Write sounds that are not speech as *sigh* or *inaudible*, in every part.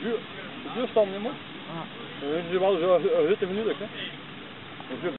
vuur, vuurstand, man. Ah. Dus is wel zo, 30 minuten, hè.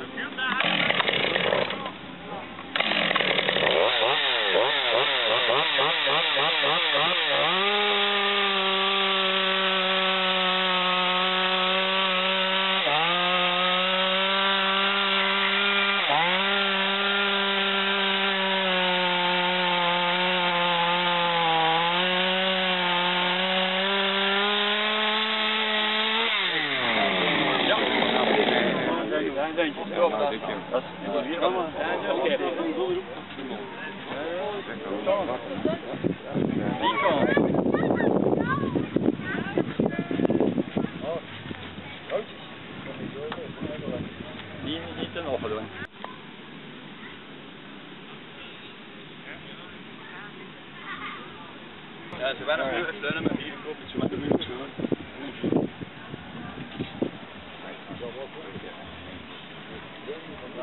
Ik denk Dat is hier allemaal. Nico. Niet, niet ten offer doen. Ja, ze waren nu een met vier kopjes, maar de muur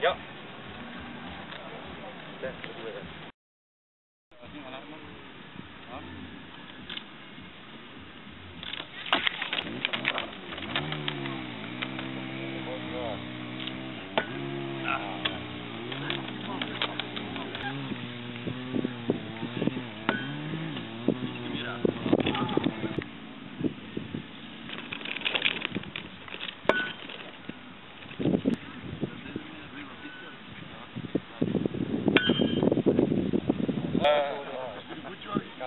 Ja.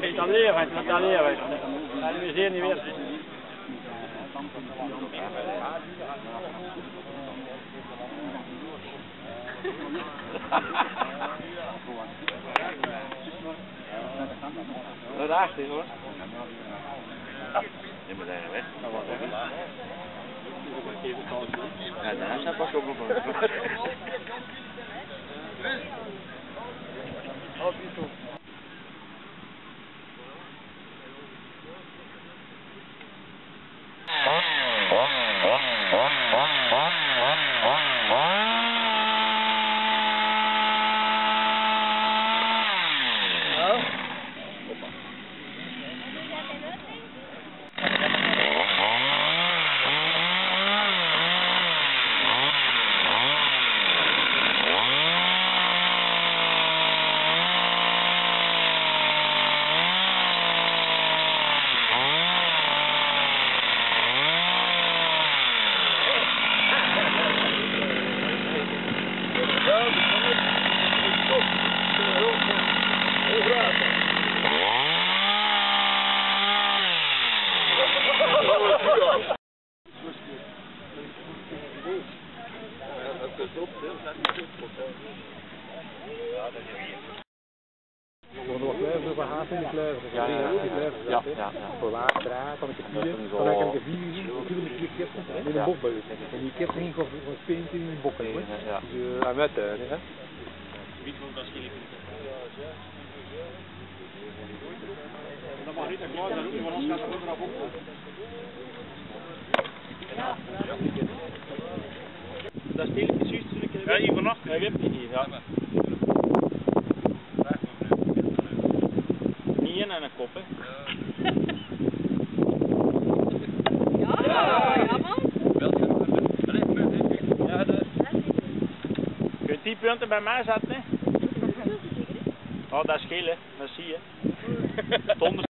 Het aan leer, het is. Het niet. Dat is hoor. Je moet daar weg. Ja, daar staat pas op. *laughs* Wat kluivers over haast in de kluivers. Ja, ja, ja. Ja, ja, ja. Voor laag draad, dan heb ik vier. Dat is Dan heb ik vier, vier met vier Ja. een bokbuis. En die kisten ging voor voor spint in een bokbuis. Ja, ja. Aan met hè. Dat is precies toen ik Ja, hier vannacht. Ja, je hebt die hier, ja. Niet in en een kop, hè. Ja, ja man. Kun je 10 punten bij mij zetten, hè? *laughs* Oh, dat is geel, hè. Dat zie je. *laughs*